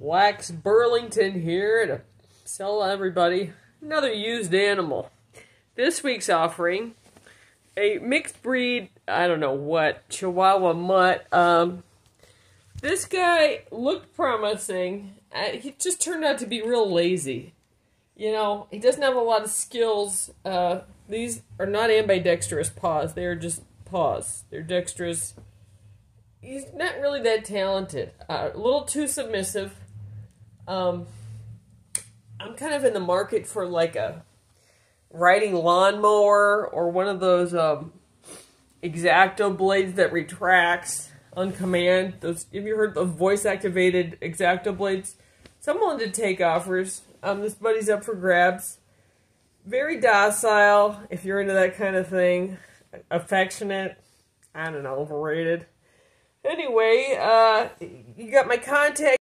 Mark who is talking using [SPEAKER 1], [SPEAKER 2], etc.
[SPEAKER 1] Wax Burlington here to sell everybody another used animal. This week's offering, a mixed breed, I don't know what, Chihuahua mutt. Um, this guy looked promising. He just turned out to be real lazy. You know, he doesn't have a lot of skills. Uh, these are not ambidextrous paws. They are just paws. They're dexterous. He's not really that talented. Uh, a little too submissive. Um, I'm kind of in the market for like a riding lawnmower or one of those um, X-Acto blades that retracts on command. Those have you heard of voice activated X-Acto blades? Someone to take offers. Um, this buddy's up for grabs. Very docile, if you're into that kind of thing. Affectionate. I don't know, overrated. Anyway, uh, you got my contact.